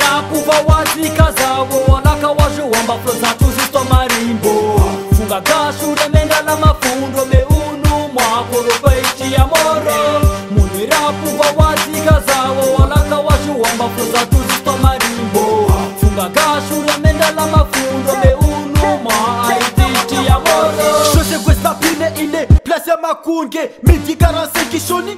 kuvera kuva wazika zavo wanaka wazvo wamba flo dzatuziswa marimbo funga kashuremenda namafundo meunu mwakorokoichiya moro munhwera kuva wazika zavo wanaka wazvo wamba flo dzatuziswa marimbo funga kashuremenda namafundo meunu mwaaitichiya moro shose kwesapine ine plasi yamakunge midzikara sekishoni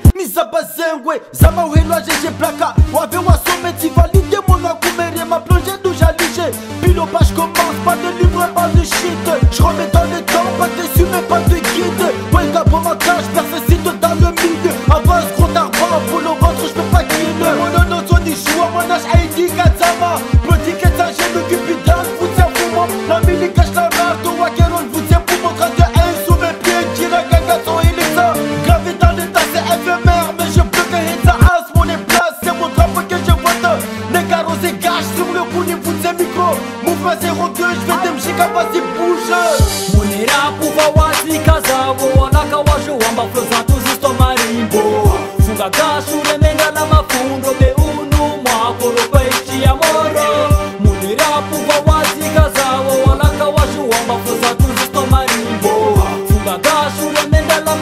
ces gâches sur le bout niveau de ces micros Mon pain c'est roqueux, je vais te mcher qu'à pas s'il bouge Mon ira pour voir what li kaza Vo wana kawa jo wamba flosa tout juste au marimbo Funga gâche sur les mènes à la mafondo Be unu moi pour le pain qui a moro Mon ira pour voir what li kaza Vo wana kawa jo wamba flosa tout juste au marimbo Funga gâche sur les mènes à la mafondo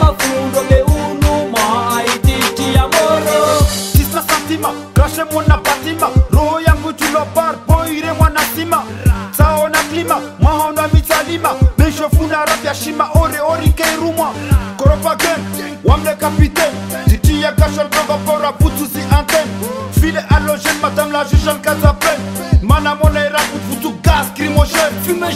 WAM le capitaine Titi ya kashon kavapora putu si antenne File allogène, madame la juge en cas d'appel Mana monnaie rabout, tout gaz, crimogène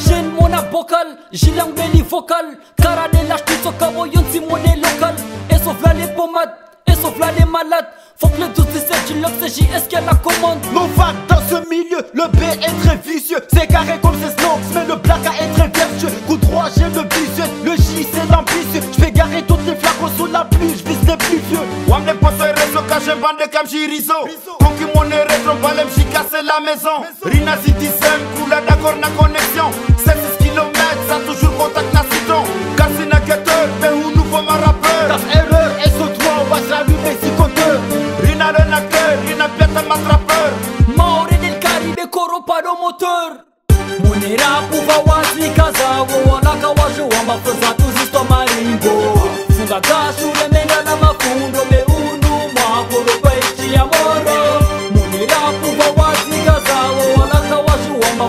gênes, mon bocal, j'ai l'anglais vocal Karane lâche tout sokabo, yon si monnaie locale Et sauf là les pommades, et sauf là les malades faut que le 12 17 tu l'obsèges, est-ce qu'elle la commande On va dans ce milieu, le B est très vicieux, c'est carré Négro sous la pluie, je vise les plus vieux Wam les poissons et réseau, cache bande comme Jirizo Concu mon rétro, balem, j'y casse la maison Rina City 5, coula d'accord, na connexion 16 km, ça toujours contact na citron Cassina guetteur, mais où nouveau ma rappeur T'as erreur, so toi, on va jamais mes psychoteurs Rina le renaqueur, Rina pète ma trappeur Maoré del Caribe, coro pas de moteur Munira, pouva, wazi, kaza, wawalaka, wajo, wamba, feza, tout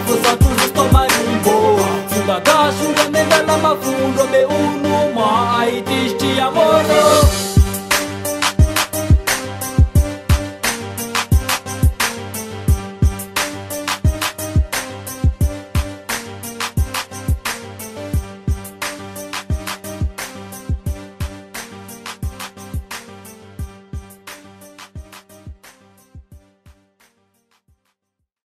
kuza tuzisoma imboa tungakashule mendala mafundo meunuma aitishtiyamoro